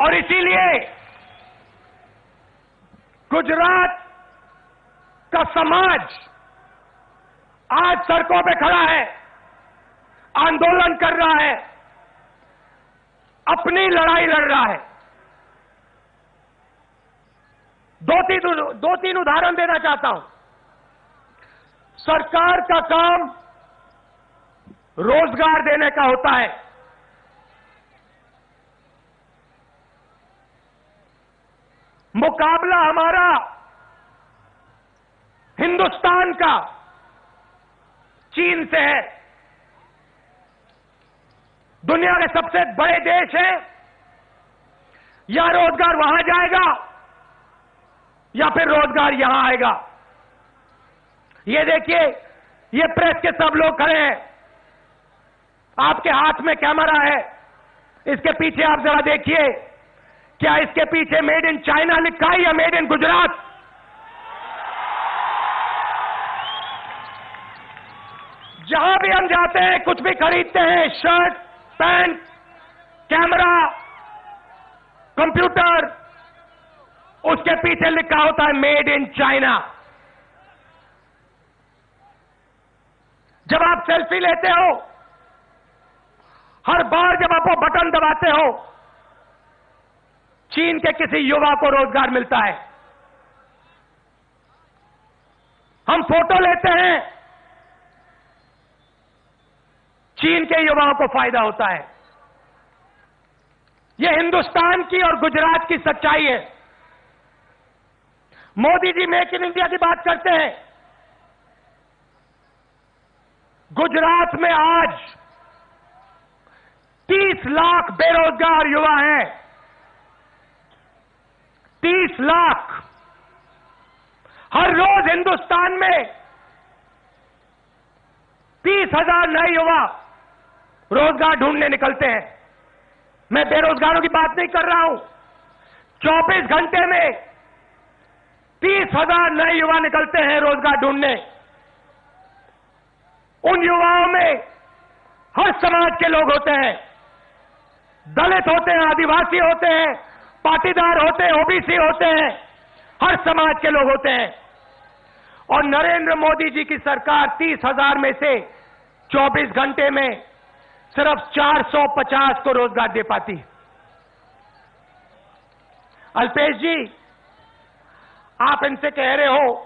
और इसीलिए गुजरात का समाज आज सड़कों पे खड़ा है, आंदोलन कर रहा है, अपनी लड़ाई लड़ रहा है। दो तीन दो तीन उदाहरण देना चाहता हूँ। सरकार का काम रोज़गार देने का होता है। मुकाबला हमारा हिंदुस्तान का चीन से है। दुनिया के सबसे बड़े देश हैं। या रोज़गार वहाँ जाएगा, या फिर रोज़गार यहाँ आएगा। ये देखिए, ये प्रेस के सब लोग खड़े हैं। आपके हाथ में कैमरा है। इसके पीछे आप जरा देखिए। क्या इसके पीछे मेड इन चाइना लिखा है या मेड इन गुजरात? जहाँ भी हम जाते हैं, कुछ भी खरीदते हैं, शर्ट, पैंट, कैमरा, कंप्यूटर, उसके पीछे लिखा होता है, मेड इन चाइना। जब आप सेल्फी लेते हो, हर बार जब आप वो बटन दबाते हो चीन के किसी युवा को रोज़गार मिलता है। हम फ़ोटो लेते हैं। चीन के युवाओं को फ़ायदा होता है। यह हिंदुस्तान की और गुजरात की सच्चाई है। Modi ji make in India की बात करते हैं। गुजरात में आज 30 लाख बेरोजगार युवा हैं। 30 लाख हर रोज हिंदुस्तान में तीस हज़ार नए युवा रोज़गार ढूँढने निकलते हैं। मैं बेरोजगारों की बात नहीं कर रहा हूँ। 24 घंटे में तीस हज़ार नए युवा निकलते हैं रोज़गार ढूँढने। उन युवाओं में हर समाज के लोग होते हैं। दलित होते हैं, आदिवासी होते हैं पाटीदार होते हैं ओबीसी होते हैं, हर समाज के लोग होते हैं। और नरेंद्र मोदी जी की सरकार तीस हज़ार में से 24 घंटे में सिर्फ़ 450 को रोज़गार दे पाती अल्पेश जी, आप इनसे कह रहे हो